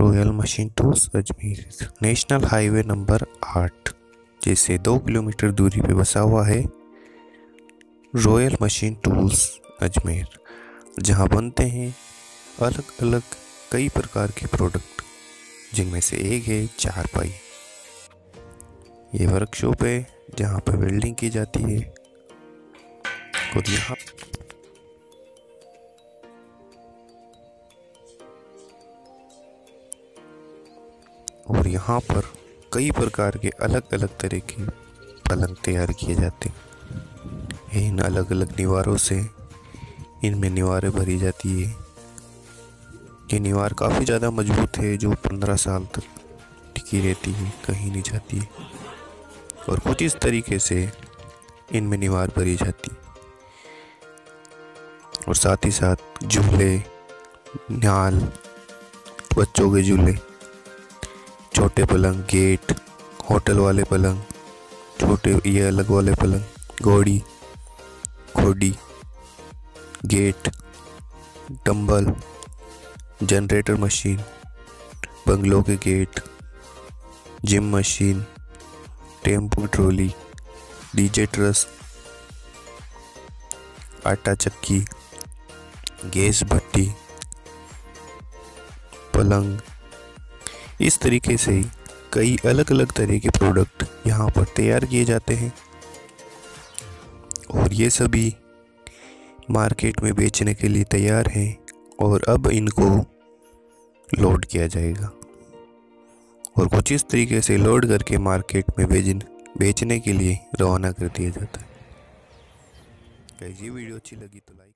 Royal machine tools Ajmer. National highway number आठ जिससे दो किलोमीटर दूरी पर बसा हुआ है। रॉयल मशीन टूल्स अजमेर, जहाँ बनते हैं अलग अलग कई प्रकार के प्रोडक्ट जिनमें से एक है चार पाई ये वर्कशॉप है, जहाँ पर वेल्डिंग की जाती है। और यहाँ और यहाँ पर कई प्रकार के अलग अलग तरह के पलंग तैयार किए जाते हैं। इन अलग अलग निवारों से इनमें निवारें भरी जाती है। ये निवार काफ़ी ज़्यादा मज़बूत है जो पंद्रह साल तक टिकी रहती है, कहीं नहीं जाती है। और कुछ इस तरीके से इनमें निवार भरी जाती और साथ ही साथ झूले, नाल, बच्चों के झूले छोटे पलंग, गेट, होटल वाले पलंग, छोटे ये अलग वाले पलंग, घोड़ी, खोडी, गेट, डंबल, जनरेटर मशीन, बंगलों के gate, gym machine, tempo trolley, DJ truss, आटा चक्की, गैस भट्टी, पलंग इस तरीके से कई अलग अलग तरह के प्रोडक्ट यहाँ पर तैयार किए जाते हैं। और ये सभी मार्केट में बेचने के लिए तैयार हैं और अब इनको लोड किया जाएगा। और कुछ इस तरीके से लोड करके मार्केट में बेचने बेचने के लिए रवाना कर दिया जाता है। ये वीडियो अच्छी लगी तो लाइक